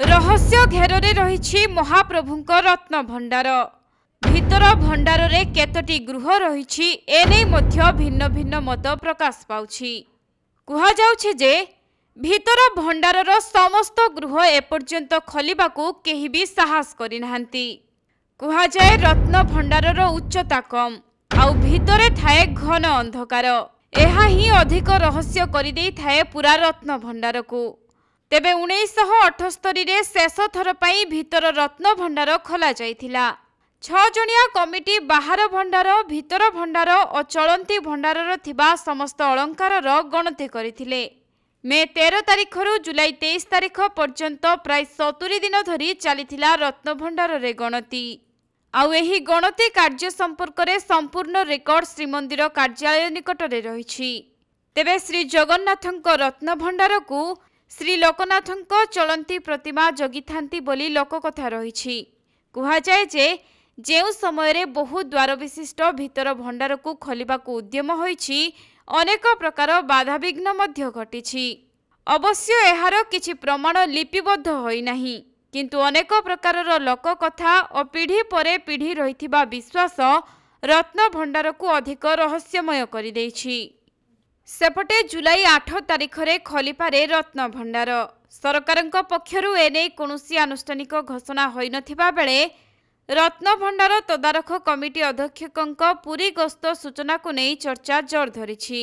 ରହସ୍ୟ ଘେରରେ ରହିଛି ମହାପ୍ରଭୁଙ୍କ ରତ୍ନ ଭଣ୍ଡାର ଭିତର ଭଣ୍ଡାରରେ କେତୋଟି ଗୃହ ରହିଛି ଏନେଇ ମଧ୍ୟ ଭିନ୍ନ ଭିନ୍ନ ମତ ପ୍ରକାଶ ପାଉଛି। କୁହାଯାଉଛି ଯେ ଭିତର ଭଣ୍ଡାରର ସମସ୍ତ ଗୃହ ଏପର୍ଯ୍ୟନ୍ତ ଖୋଲିବାକୁ କେହି ବି ସାହସ କରିନାହାନ୍ତି। କୁହାଯାଏ ରତ୍ନ ଭଣ୍ଡାରର ଉଚ୍ଚତା କମ୍ ଆଉ ଭିତରେ ଥାଏ ଘନ ଅନ୍ଧକାର। ଏହା ହିଁ ଅଧିକ ରହସ୍ୟ କରିଦେଇଥାଏ ପୁରା ରତ୍ନ ଭଣ୍ଡାରକୁ ତେବେ ଉଣେଇଶହ ଅଠସ୍ତରୀରେ ଶେଷ ଥର ପାଇଁ ଭିତର ରତ୍ନ ଭଣ୍ଡାର ଖୋଲାଯାଇଥିଲା ଛଅ ଜଣିଆ କମିଟି ବାହାର ଭଣ୍ଡାର ଭିତର ଭଣ୍ଡାର ଓ ଚଳନ୍ତି ଭଣ୍ଡାରର ଥିବା ସମସ୍ତ ଅଳଙ୍କାରର ଗଣତି କରିଥିଲେ। ମେ ତେର ତାରିଖରୁ ଜୁଲାଇ ତେଇଶ ତାରିଖ ପର୍ଯ୍ୟନ୍ତ ପ୍ରାୟ ସତୁରୀ ଦିନ ଧରି ଚାଲିଥିଲା ରତ୍ନଭଣ୍ଡାରରେ ଗଣତି। ଆଉ ଏହି ଗଣତି କାର୍ଯ୍ୟ ସମ୍ପର୍କରେ ସମ୍ପୂର୍ଣ୍ଣ ରେକର୍ଡ ଶ୍ରୀମନ୍ଦିର କାର୍ଯ୍ୟାଳୟ ନିକଟରେ ରହିଛି। ତେବେ ଶ୍ରୀ ଜଗନ୍ନାଥଙ୍କ ରତ୍ନଭଣ୍ଡାରକୁ ଶ୍ରୀ ଲୋକନାଥଙ୍କ ଚଳନ୍ତି ପ୍ରତିମା ଜଗିଥାନ୍ତି ବୋଲି ଲୋକକଥା ରହିଛି। କୁହାଯାଏ ଯେ ଯେଉଁ ସମୟରେ ବହୁ ଦ୍ୱାର ବିଶିଷ୍ଟ ଭିତର ଭଣ୍ଡାରକୁ ଖୋଲିବାକୁ ଉଦ୍ୟମ ହୋଇଛି ଅନେକ ପ୍ରକାର ବାଧାବିଘ୍ନ ମଧ୍ୟ ଘଟିଛି। ଅବଶ୍ୟ ଏହାର କିଛି ପ୍ରମାଣ ଲିପିବଦ୍ଧ ହୋଇନାହିଁ କିନ୍ତୁ ଅନେକ ପ୍ରକାରର ଲୋକ କଥା ଓ ପିଢ଼ି ପରେ ପିଢ଼ି ରହିଥିବା ବିଶ୍ୱାସ ରତ୍ନ ଭଣ୍ଡାରକୁ ଅଧିକ ରହସ୍ୟମୟ କରିଦେଇଛି। ସେପଟେ ଜୁଲାଇ ଆଠ ତାରିଖରେ ଖୋଲିପାରେ ରତ୍ନ ଭଣ୍ଡାର ସରକାରଙ୍କ ପକ୍ଷରୁ ଏନେଇ କୌଣସି ଆନୁଷ୍ଠାନିକ ଘୋଷଣା ହୋଇନଥିବା ବେଳେ ରତ୍ନଭଣ୍ଡାର ତଦାରଖ କମିଟି ଅଧ୍ୟକ୍ଷଙ୍କ ପୁରୀ ଗସ୍ତ ସୂଚନାକୁ ନେଇ ଚର୍ଚ୍ଚା ଜୋର ଧରିଛି।